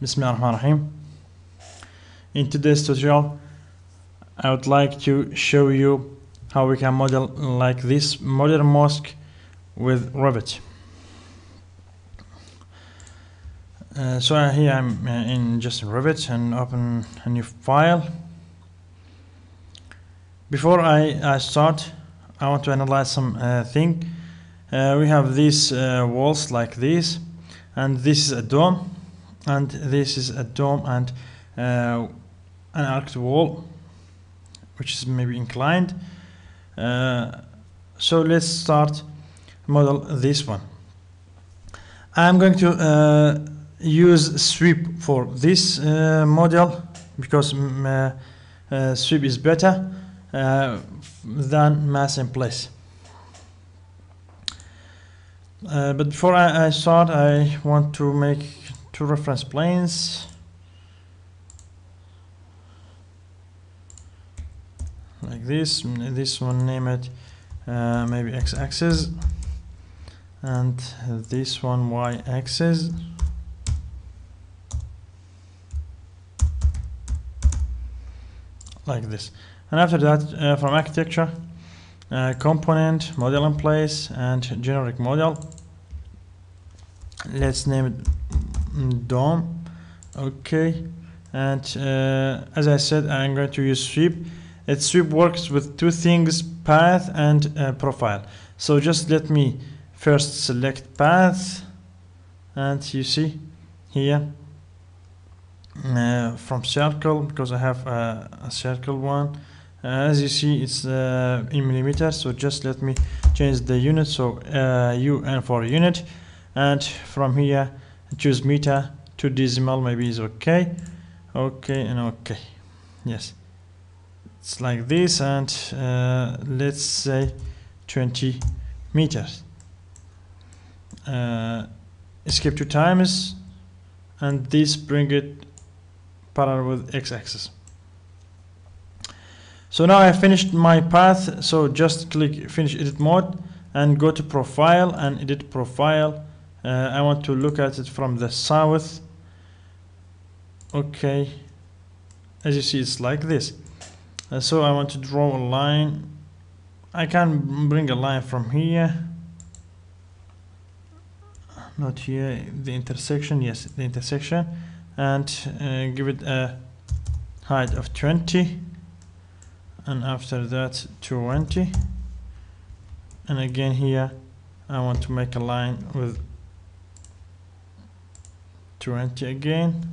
Bismillah ar-Rahim. In today's tutorial, I would like to show you how we can model like this modern mosque with Revit. Uh, so here I'm uh, in just Revit and open a new file. Before I, I start, I want to analyze some uh, thing. Uh, we have these uh, walls like this, and this is a dome, and this is a dome and uh, an arched wall, which is maybe inclined. Uh, so let's start model this one. I'm going to uh, use sweep for this uh, model because mm, uh, uh, sweep is better than mass in place. But before I, I start, I want to make two reference planes. Like this, this one name it uh, maybe x-axis and this one y-axis. Like this. And after that, uh, from architecture, uh, component, model in place, and generic model. Let's name it DOM. Okay. And uh, as I said, I'm going to use sweep. It sweep works with two things, path and uh, profile. So just let me first select path. And you see here uh, from circle, because I have uh, a circle one. As you see, it's uh, in millimeters, so just let me change the unit. So uh, UN for unit, and from here choose meter to decimal. Maybe is okay, okay, and okay. Yes, it's like this, and uh, let's say 20 meters. Uh, escape two times, and this bring it parallel with x-axis. So now I finished my path. So just click finish edit mode and go to profile and edit profile. Uh, I want to look at it from the south. Okay. As you see, it's like this. Uh, so I want to draw a line. I can bring a line from here. Not here, the intersection. Yes, the intersection. And uh, give it a height of 20 and after that 20 and again here I want to make a line with 20 again.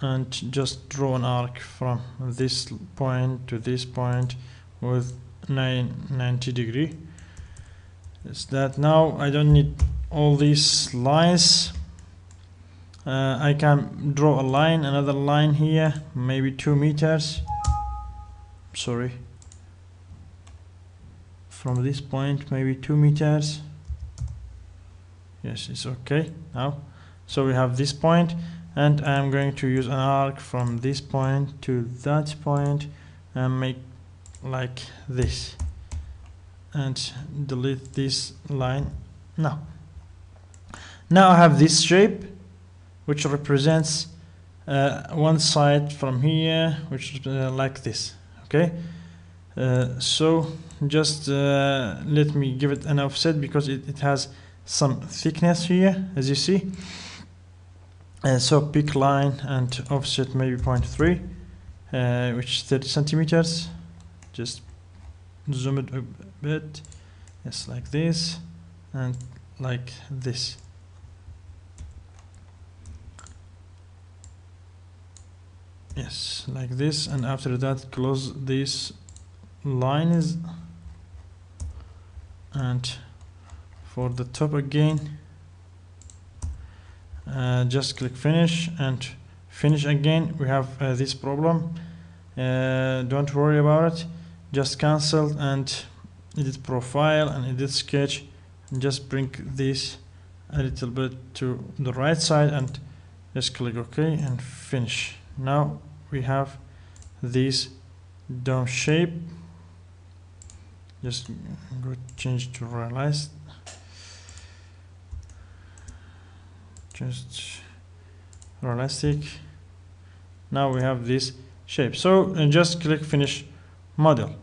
And just draw an arc from this point to this point with 9 90 degree. Is that now I don't need all these lines. Uh, I can draw a line another line here maybe two meters. Sorry. From this point maybe two meters yes it's okay now. So we have this point and I'm going to use an arc from this point to that point and make like this. And delete this line now. Now I have this shape which represents uh, one side from here which is uh, like this okay? Uh, so just uh, let me give it an offset because it, it has some thickness here as you see. And so pick line and offset maybe 0.3 uh, which is 30 centimeters. Just zoom it a bit yes like this and like this. Yes like this and after that close this line is and for the top again. Uh, just click finish and finish again. We have uh, this problem. Uh, don't worry about it. Just cancel and edit profile and edit sketch and just bring this a little bit to the right side and just click ok and finish. Now we have this dome shape. Just go change to realize just realistic now we have this shape. So uh, just click finish model.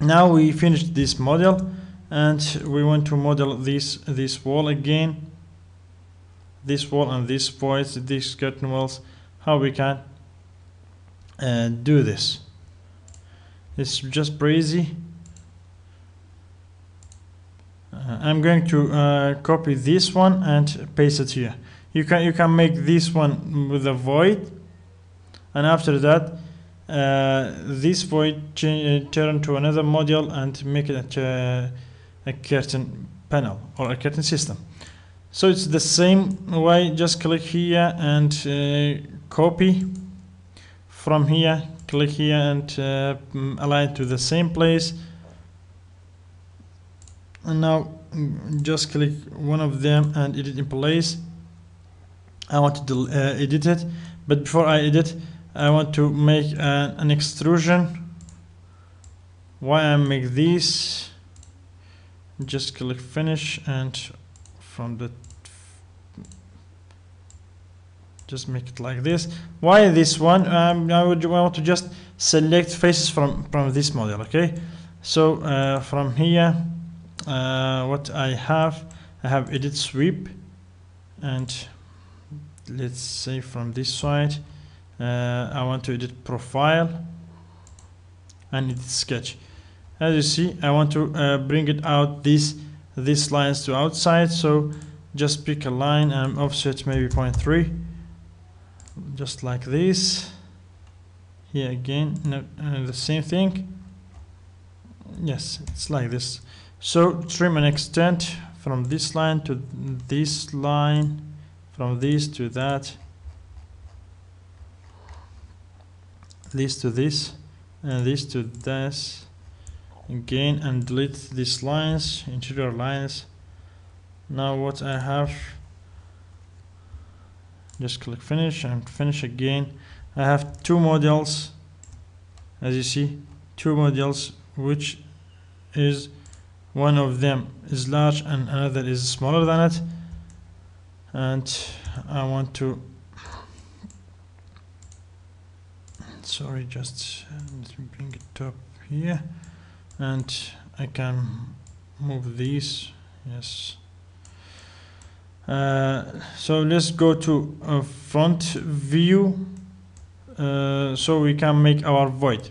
Now we finished this model and we want to model this this wall again. This wall and this voids these curtain walls. How we can uh, do this? It's just crazy uh, I'm going to uh, copy this one and paste it here. You can you can make this one with a void and after that uh, this void turn to another module and make it a, a curtain panel or a curtain system. So it's the same way just click here and uh, copy. From here click here and uh, mm, align to the same place and now just click one of them and edit in place. I want to uh, edit it. But before I edit I want to make an, an extrusion. Why I make this? Just click finish and from the just make it like this. Why this one? Um, I would want to just select faces from from this model okay? So uh, from here uh, what I have I have edit sweep and let's say from this side uh, I want to edit profile and edit sketch. As you see I want to uh, bring it out these these lines to outside. So just pick a line and offset maybe 0.3 just like this. Here again no, uh, the same thing. Yes it's like this so trim and extend from this line to this line from this to that this to this and this to this. Again and delete these lines interior lines. Now what I have just click finish and finish again. I have two models as you see two models which is one of them is large and another is smaller than it. And I want to sorry just uh, bring it up here. And I can move these yes. Uh, so let's go to a front view. Uh, so we can make our void.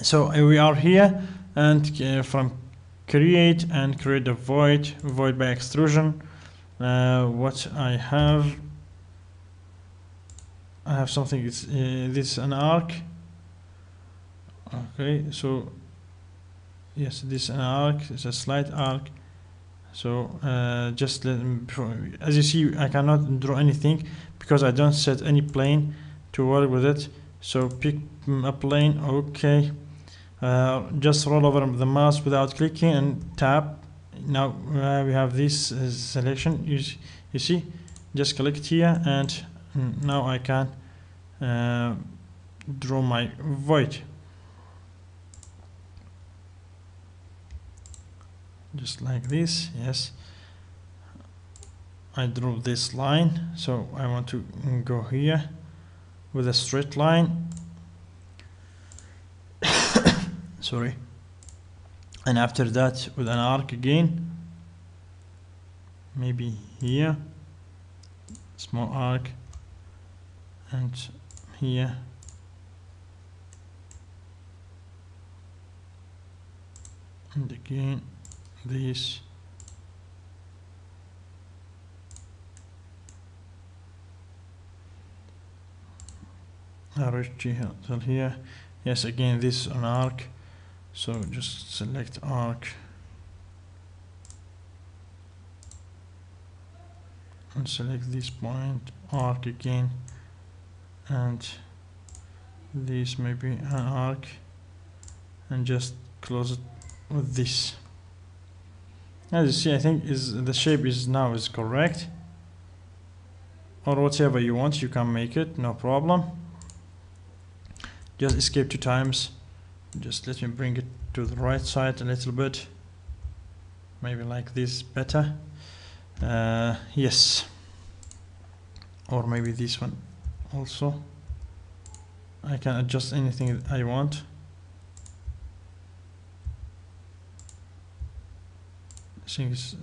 So uh, we are here and uh, from create and create a void void by extrusion. Uh, what I have I have something it's uh, this is an arc. Okay so yes this is an arc it's a slight arc. So uh, just let as you see I cannot draw anything because I don't set any plane to work with it. So pick a plane okay uh, just roll over the mouse without clicking and tap. Now uh, we have this uh, selection. You, you see? Just click here and now I can uh, draw my void. Just like this yes. I drew this line so I want to go here with a straight line sorry. And after that with an arc again maybe here small arc and here. And again this. RSG till here. Yes again this an arc so just select arc. And select this point arc again. And this maybe an arc. And just close it with this. As you see I think is the shape is now is correct. Or whatever you want you can make it no problem. Just escape two times just let me bring it to the right side a little bit. Maybe like this better. Uh, yes. Or maybe this one also. I can adjust anything I want. I think it's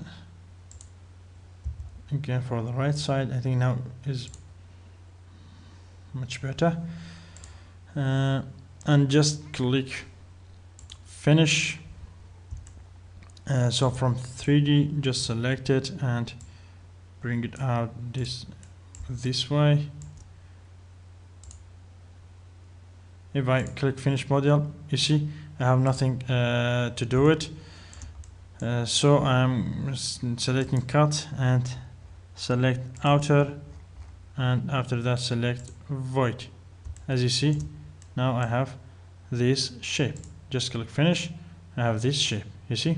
again for the right side I think now is much better. Uh, and just click finish. Uh, so from 3d just select it and bring it out this this way. If I click finish module you see I have nothing uh, to do it. Uh, so I'm selecting cut and select outer and after that select void. As you see now I have this shape. Just click finish. I have this shape you see?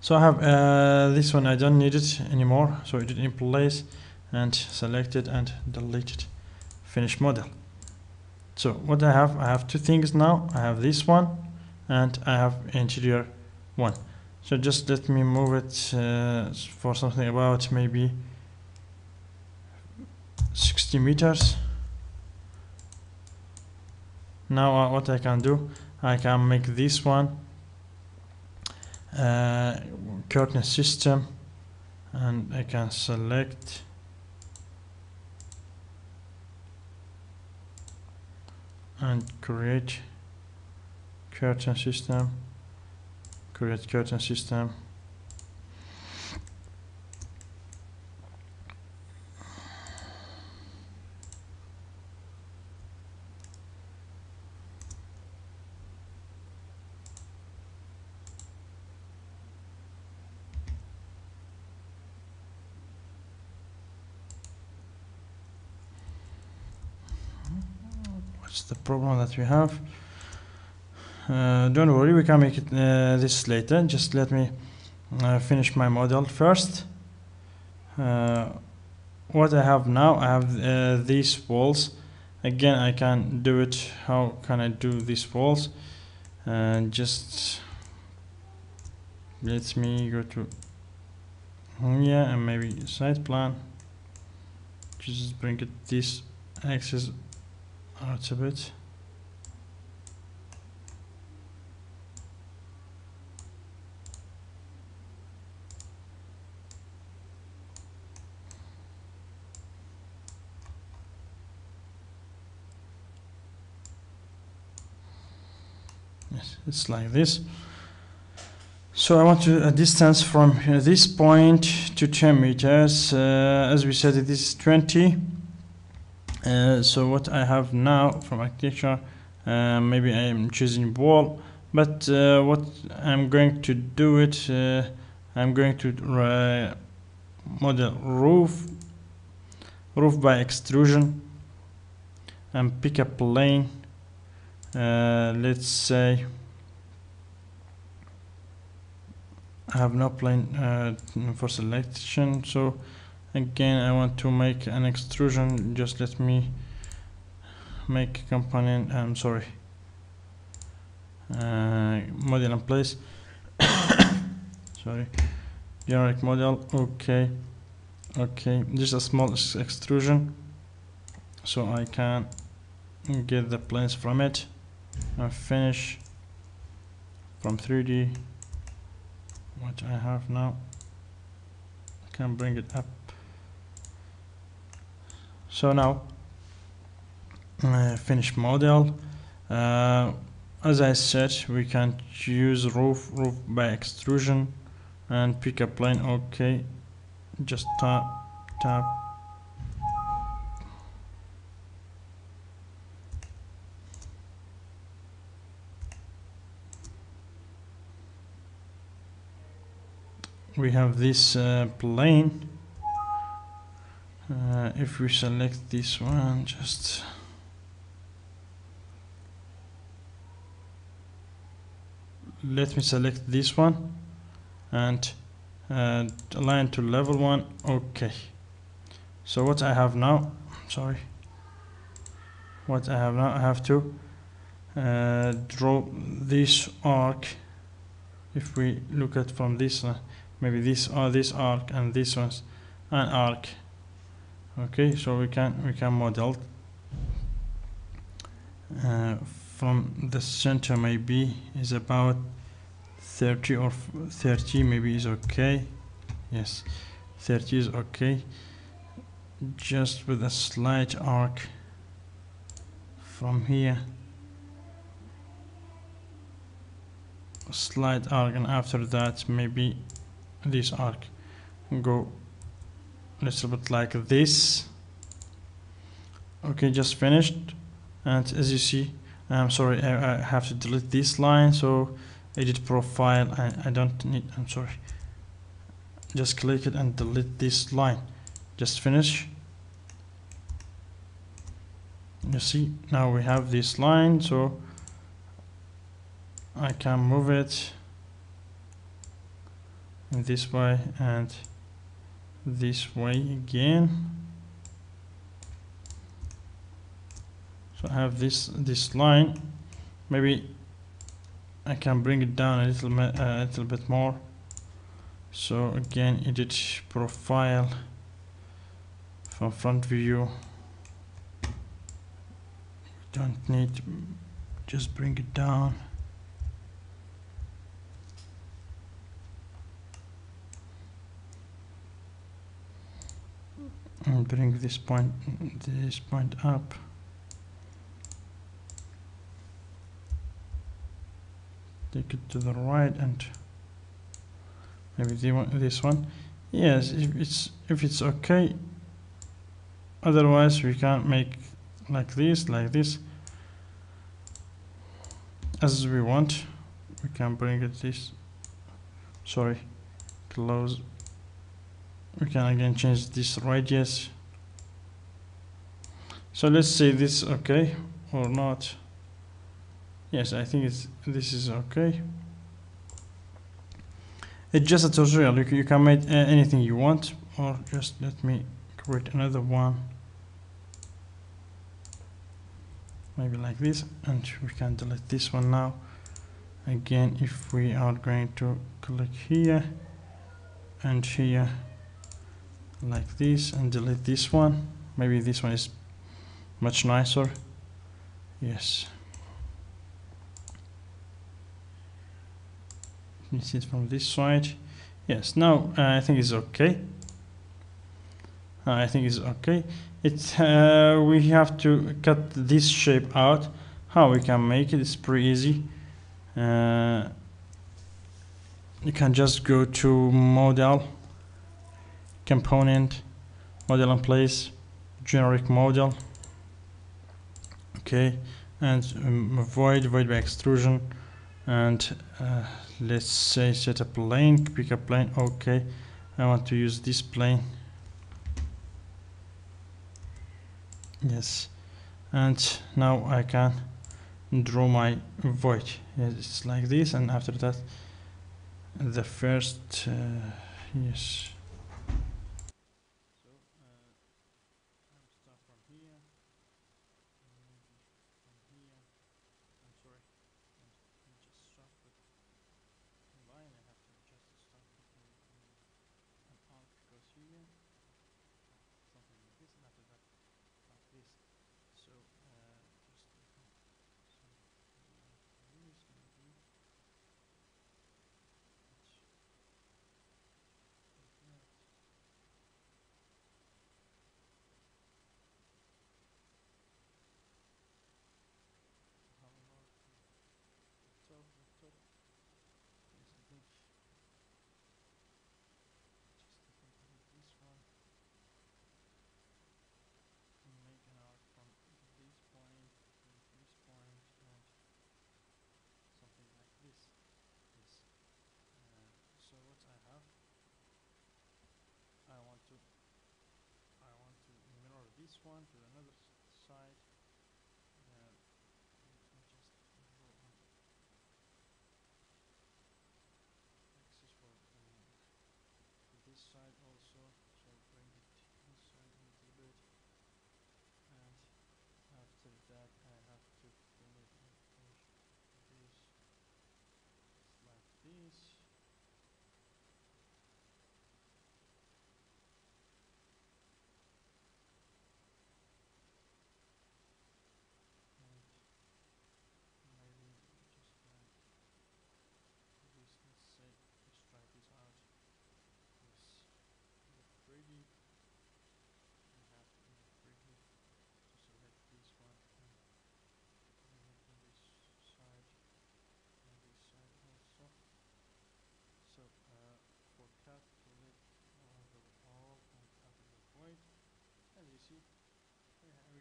So I have uh, this one I don't need it anymore. So it did in place and select it and delete it finish model. So what I have I have two things now. I have this one and I have interior one. So just let me move it uh, for something about maybe 60 meters now uh, what I can do I can make this one uh, curtain system and I can select and create curtain system create curtain system what's the problem that we have. Uh, don't worry we can make it uh, this later. Just let me uh, finish my model first. Uh, what I have now I have uh, these walls. Again I can do it. How can I do these walls? And just let me go to yeah and maybe side plan. Just bring it this axis out a bit it's like this. So I want to a distance from this point to 10 meters. Uh, as we said it is 20 uh, so what I have now from architecture uh, maybe I'm choosing wall but uh, what I'm going to do it uh, I'm going to uh, model roof roof by extrusion and pick a plane uh, let's say I have no plane uh, for selection so again I want to make an extrusion. Just let me make a component I'm sorry uh, model in place. Sorry. Generic model okay okay. Just a small extrusion so I can get the planes from it and finish from 3d what I have now. I can bring it up. So now uh, finish model. Uh, as I said we can use roof roof by extrusion and pick a plane okay just tap tap we have this uh, plane. Uh, if we select this one just let me select this one and uh, align to level one. Okay. So what I have now sorry. What I have now I have to uh, draw this arc. If we look at from this uh, maybe this or this arc and this one's an arc. Okay so we can we can model. Uh, from the center maybe is about 30 or 30 maybe is okay. Yes 30 is okay. Just with a slight arc from here. Slight arc and after that maybe this arc. Go a little bit like this. Okay just finished. And as you see I'm sorry I, I have to delete this line so edit profile I, I don't need I'm sorry. Just click it and delete this line. Just finish. You see now we have this line so I can move it this way and this way again. So I have this this line. Maybe I can bring it down a little a little bit more. So again edit profile from front view. Don't need just bring it down bring this point this point up. Take it to the right and maybe the one, this one. Yes if it's if it's okay. Otherwise we can't make like this like this. As we want we can bring it this sorry close we can again change this radius. So let's say this okay or not. Yes I think it's this is okay. It's just a tutorial. You, can- you can make uh, anything you want or just let me create another one. Maybe like this and we can delete this one now. Again if we are going to click here and here like this and delete this one. Maybe this one is much nicer. Yes. You see it from this side. Yes now uh, I think it's okay. Uh, I think it's okay. It uh, we have to cut this shape out. How we can make it it's pretty easy. Uh, you can just go to model component model in place generic model okay and um, void void by extrusion and uh, let's say set a plane pick a plane okay I want to use this plane. Yes and now I can draw my void. It's like this and after that the first uh, yes so uh, I'll start from here maybe from here I'm sorry and just start with the line I have to just start with maybe an arc goes here something like this and after that like this so uh, just let me something like this maybe which like that how about the top the top is a bit just let me delete this one and make an arc from this point to this point and something like this yes uh, so what I have I want to I want to one to another s- side uh, let me just draw an axis for um, this side also so bring it this side a little bit and after that I have to pull it and push this like this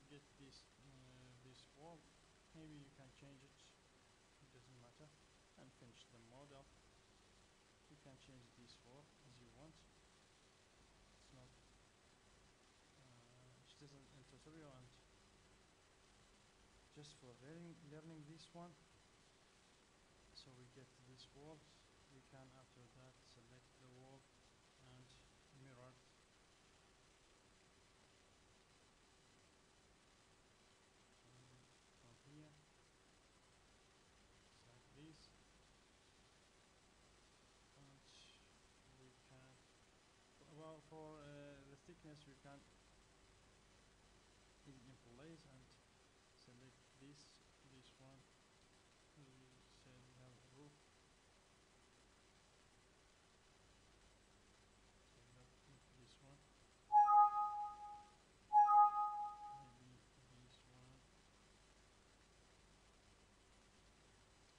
get this uh, this wall maybe you can change it. It doesn't matter. And finish the model. You can change this wall as you want. It's not uh, it doesn't in tutorial and just for learning learning this one. So we get this wall. We can after that select the wall and mirror from here it's like this and we can well for uh, the thickness we can in, in place and select this this one we say we have a roof select this one maybe this one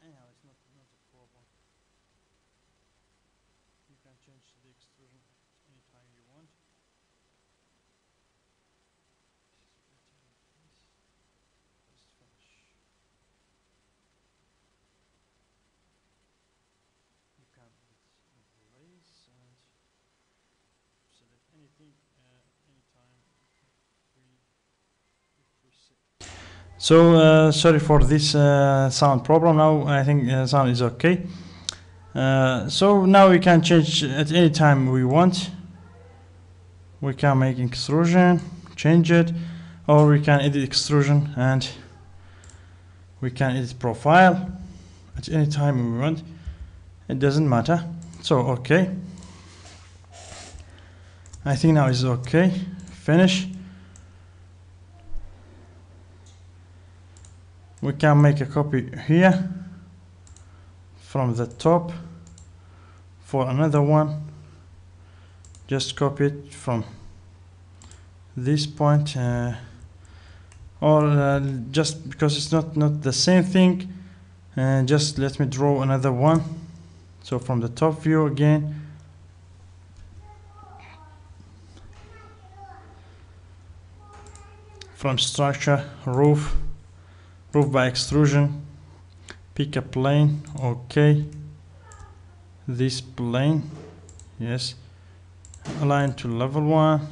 anyhow it's not not a problem you can change the extrusion anytime you want This is better like this. Just finish. You can put in place and select anything uh, anytime if we if we set so uh, sorry for this uh, sound problem. Now I think uh, sound is okay. Uh, so now we can change at any time we want. We can make extrusion change it or we can edit extrusion and we can edit profile at any time we want. It doesn't matter. So okay I think now is okay. Finish. We can make a copy here from the top for another one. Just copy it from this point uh, or uh, just because it's not not the same thing uh, just let me draw another one. So from the top view again from structure roof roof by extrusion pick a plane okay this plane yes align to level 1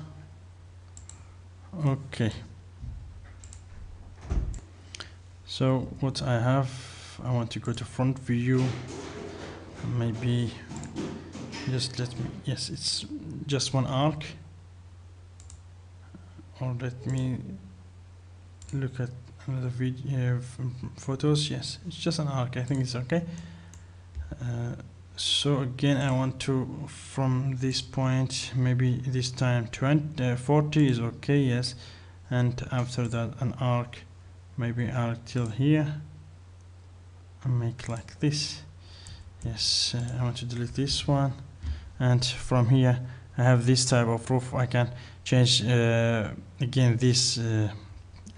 okay so what I have I want to go to front view. Maybe just let me yes it's just one arc. Or let me look at another video photos. Yes it's just an arc. I think it's okay. Uh, so again I want to from this point maybe this time 20 uh, 40 is okay yes. And after that an arc maybe arc till here. And make like this. Yes uh, I want to delete this one. And from here I have this type of roof I can change uh, again this uh,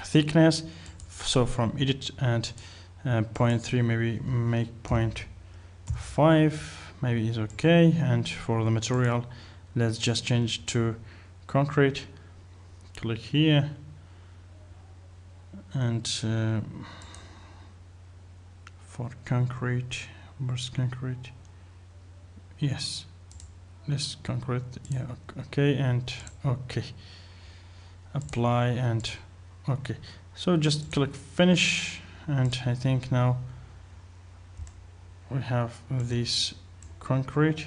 thickness. So from edit and uh, 0.3 maybe make 0.5 maybe is okay. And for the material let's just change to concrete. Click here. And uh, for concrete where's concrete? Yes. This concrete yeah okay and okay. Apply and okay so just click finish and I think now we have this concrete.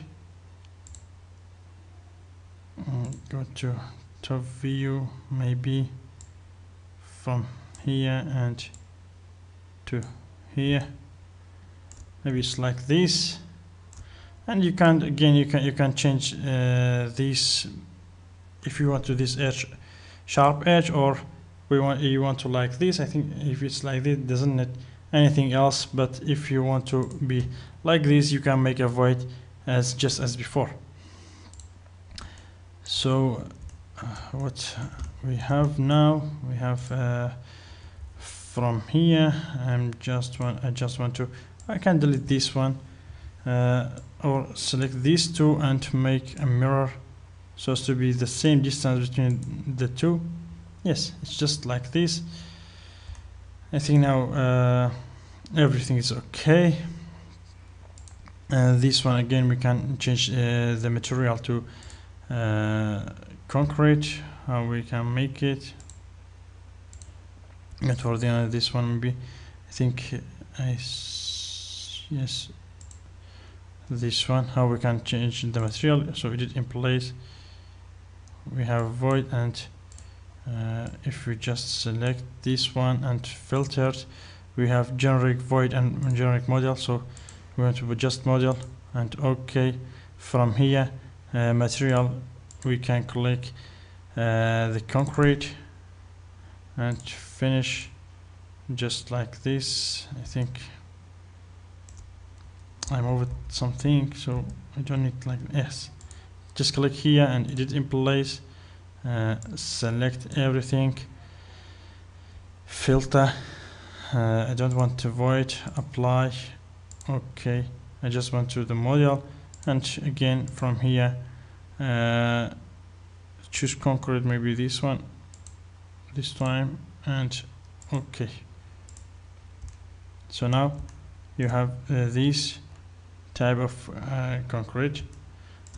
Mm, go to top view maybe from here and to here. Maybe it's like this. And you can again you can you can change uh, this if you want to this edge sharp edge or we want you want to like this I think if it's like this doesn't need anything else but if you want to be like this you can make a void as just as before. So uh, what we have now we have uh, from here I'm just want I just want to I can delete this one uh, or select these two and make a mirror so as to be the same distance between the two yes it's just like this. I think now uh, everything is okay. Uh, this one again we can change uh, the material to uh, concrete how we can make it. And for the end of this one maybe I think I yes this one how we can change the material. So it is in place. We have void and uh, if we just select this one and filters we have generic void and generic model. So we want to put just model and okay from here uh, material we can click uh, the concrete and finish just like this. I think I moved something so I don't need like yes. Just click here and edit in place uh, select everything. Filter. Uh, I don't want to void. Apply. Okay I just went to the model. And again from here uh, choose concrete maybe this one this time and okay so now you have uh, this type of uh, concrete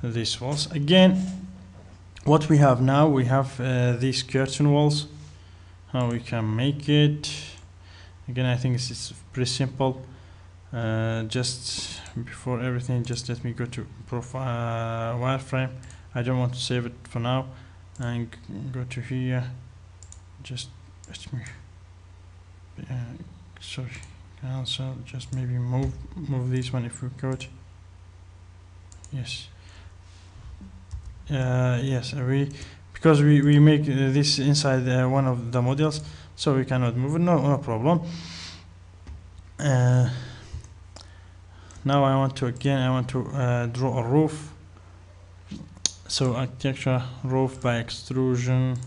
these walls again what we have now we have uh, these curtain walls. How we can make it. Again I think it's, pretty simple. Uh, just before everything just let me go to profile wireframe. I don't want to save it for now. And go to here. Just let me uh, sorry. Cancel just maybe move move this one if we could. Yes uh, yes uh, we because we, we make uh, this inside uh, one of the models so we cannot move no no problem. Now I want to again I want to draw a roof. So architecture roof by extrusion.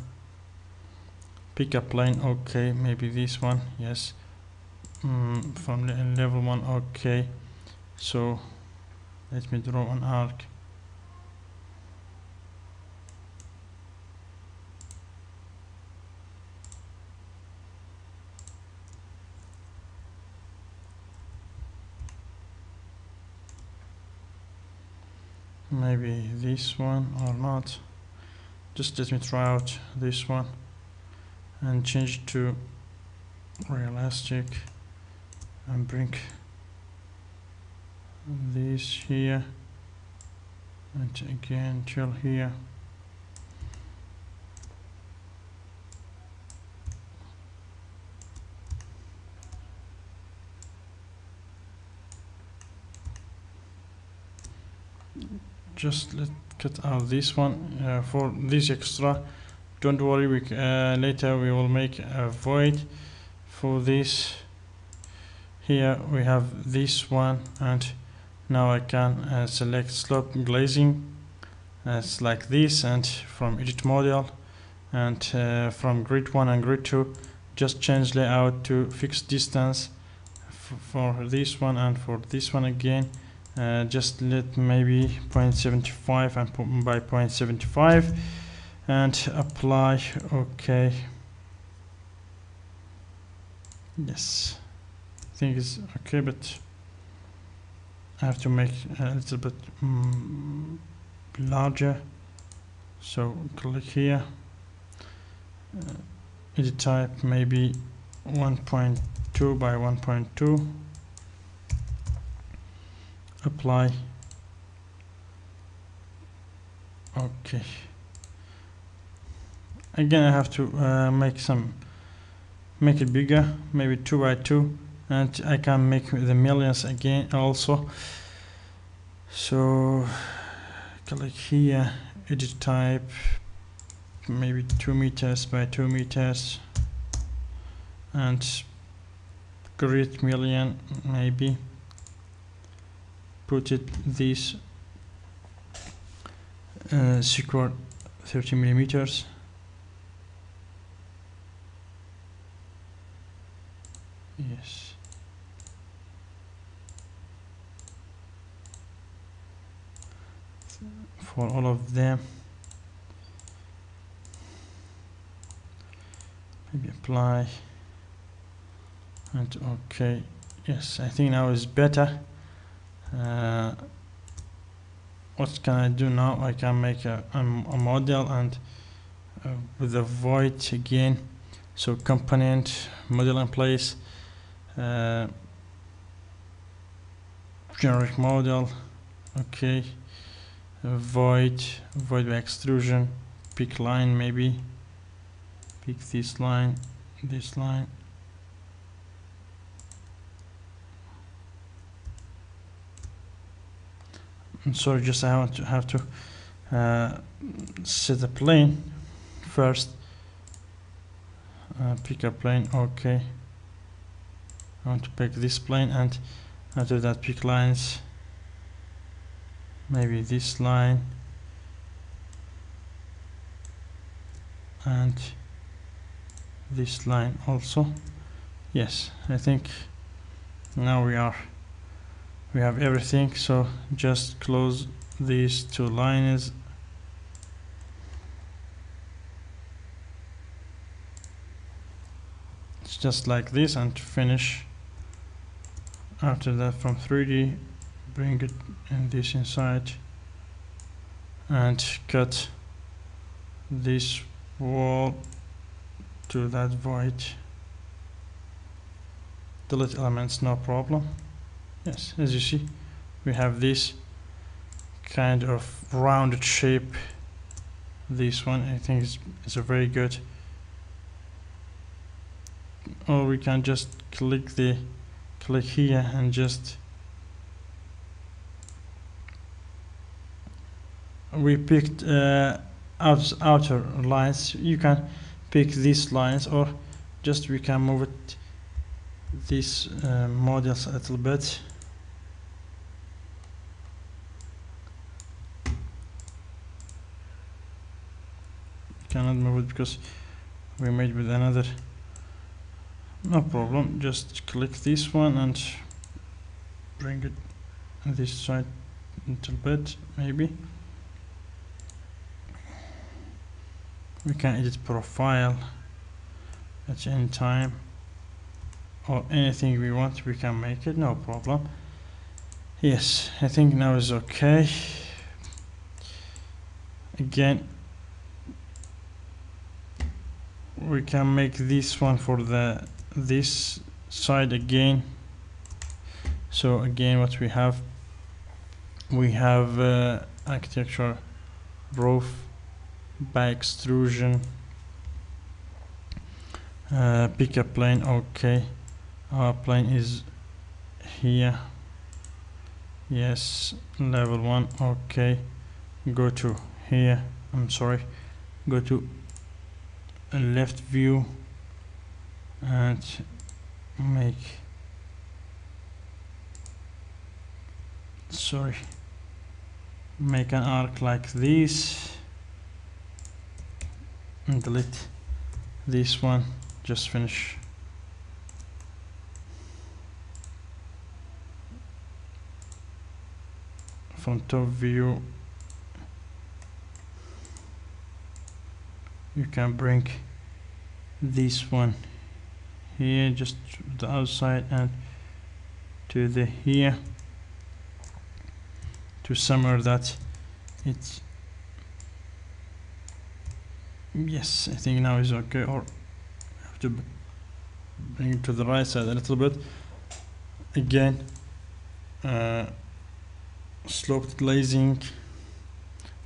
Pick a plane okay maybe this one yes. Mm, from le- level one okay. So let me draw an arc maybe this one or not. Just let me try out this one and change to realistic and bring this here and again till here just let cut out this one uh, for this extra. Don't worry we uh, later we will make a void for this. Here we have this one and now I can uh, select slope glazing as like this and from edit model and uh, from grid 1 and grid 2 just change layout to fixed distance for this one and for this one again uh, just let maybe 0.75 and po- by 0.75 and apply okay. Yes. I think it's okay but I have to make a little bit mm, larger. So click here. Uh, edit type maybe 1.2 by 1.2 apply. Okay. Again I have to uh, make some make it bigger maybe 2 by 2 and I can make the mullions again also. So click here edit type maybe 2 meters by 2 meters and grid mullion maybe put it this uh, square 30 millimeters. Yes. For all of them. Maybe apply. And okay yes I think now is better uh, what can I do now? I can make a, a, a model and uh, with a void again. So component model in place uh, generic model okay. Uh, void void by extrusion pick line maybe. Pick this line this line sorry just I want to have to uh, set a plane first. Uh, pick a plane okay. I want to pick this plane and after that pick lines. Maybe this line. And this line also. Yes I think now we are we have everything so just close these two lines. It's just like this and finish. After that from 3d bring it in this inside and cut this wall to that void. Delete elements no problem yes as you see we have this kind of rounded shape this one I think is, is a very good. Or we can just click the click here and just we picked uh, out, outer lines. You can pick these lines or just we can move it these uh, models a little bit cannot move it because we made with another. No problem just click this one and bring it this side a little bit maybe. We can edit profile at any time or anything we want we can make it no problem. Yes I think now is okay. Again we can make this one for the this side again. So again what we have we have uh, architecture roof by extrusion uh, pick a plane okay. Our plane is here. Yes level 1 okay. Go to here I'm sorry. Go to a left view and make sorry make an arc like this and delete this one just finish. From top view you can bring this one here just to the outside and to the here to somewhere that it's yes I think now is okay or have to bring it to the right side a little bit. Again uh, sloped glazing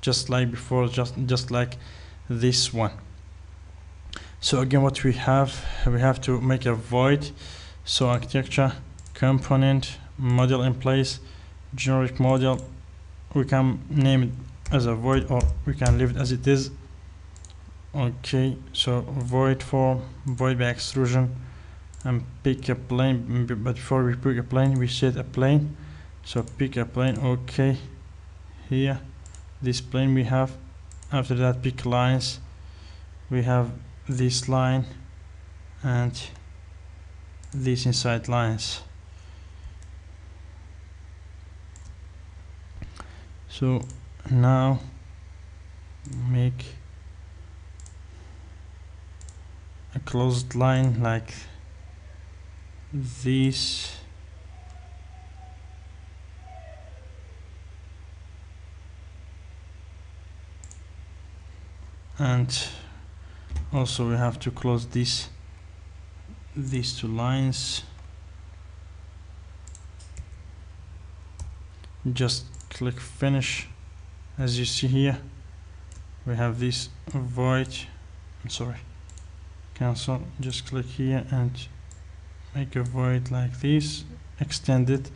just like before just just like this one. So again what we have we have to make a void. So architecture component model in place generic model. We can name it as a void or we can leave it as it is. Okay so void form void by extrusion and pick a plane. But before we pick a plane we set a plane. So pick a plane okay. Here this plane we have after that pick lines. We have this line and these inside lines. So now make a closed line like this and also we have to close this these two lines. Just click finish. As you see here we have this void. I'm sorry cancel. Just click here and make a void like this. Extend it.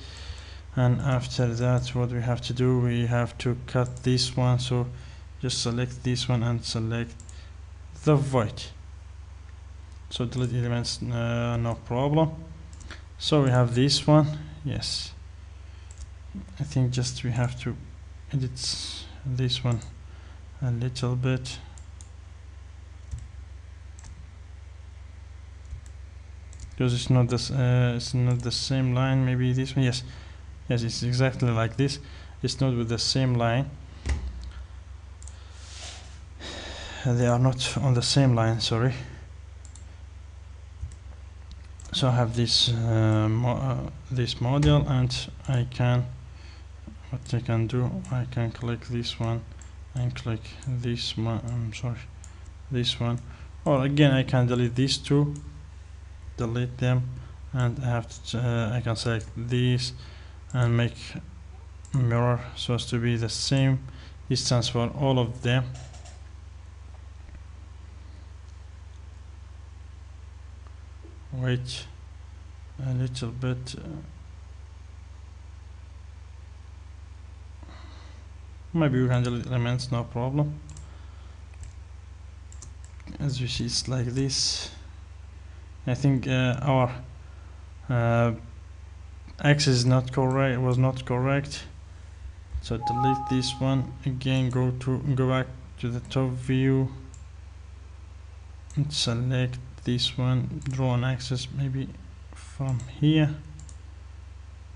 And after that what we have to do we have to cut this one. So just select this one and select the void. So delete elements uh, no problem. So we have this one yes. I think just we have to edit this one a little bit. Because it's not this uh, it's not the same line maybe this one yes. Yes it's exactly like this. It's not with the same line they are not on the same line sorry. So I have this uh, mo uh, this model and I can what I can do I can click this one and click this one I'm sorry this one. Or again I can delete these two delete them and I have to uh, I can select these and make mirror so as to be the same distance for all of them wait a little bit uh, maybe we can delete elements no problem. As you see it's like this. I think uh, our uh, axis is not correct was not correct. So delete this one. Again go to go back to the top view and select this one draw an axis maybe from here.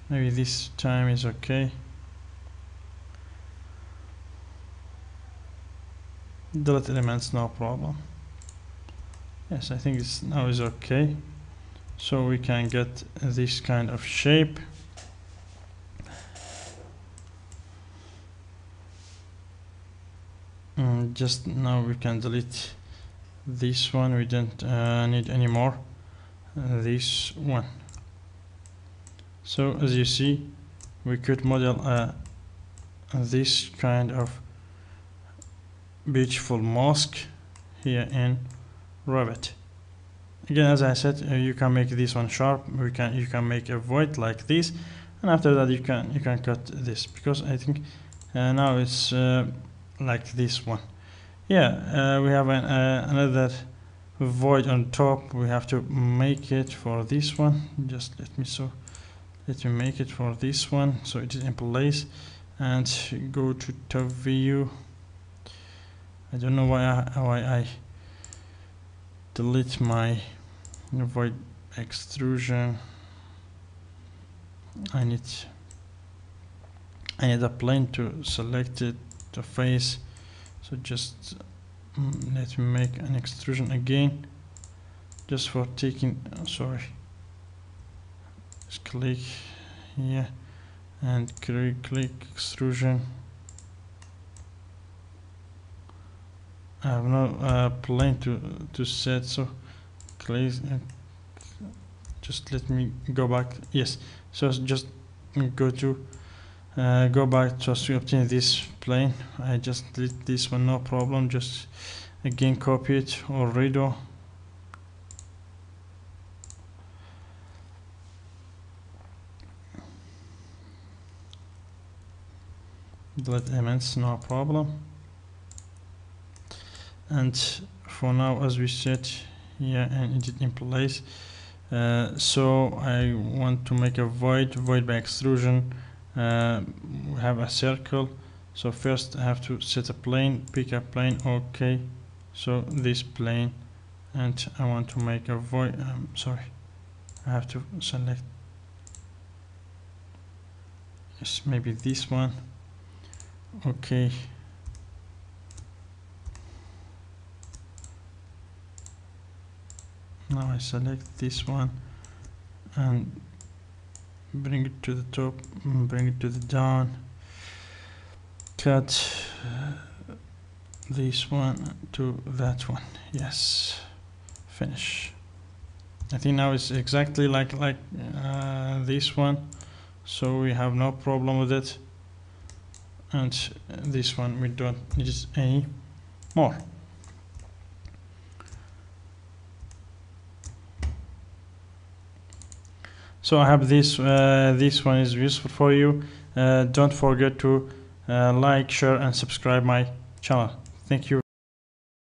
Maybe this time is okay. Delete elements no problem. Yes I think it's now is okay. So we can get this kind of shape. And just now we can delete this one we don't uh, need anymore. Uh, this one. So as you see we could model uh, this kind of beautiful mosque here in Revit again as I said uh, you can make this one sharp. We can you can make a void like this. And after that you can you can cut this. Because I think uh, now it's uh, like this one yeah uh, we have an, uh, another void on top. We have to make it for this one. Just let me so let me make it for this one. So it is in place. And go to top view I don't know why I, why I delete my void extrusion. I need I need a plane to select it the face so just mm, let me make an extrusion again just for taking oh, sorry. Just click here and click, click extrusion. I have no uh, plane to to set so please uh, just let me go back yes. So just go to uh, go back to obtain this I just delete this one no problem. Just again copy it or redo delete elements no problem. And for now as we said here and edit in place. Uh, so I want to make a void void by extrusion. Uh, we have a circle so first I have to set a plane pick a plane okay. So this plane and I want to make a void um, sorry. I have to select yes maybe this one. Okay. Now I select this one and bring it to the top bring it to the down cut this one to that one. Yes. Finish. I think now it's exactly like like uh, this one. So we have no problem with it. And this one we don't need any more. So I have this uh, this one is useful for you. Uh, don't forget to Uh, like share and subscribe my channel. Thank you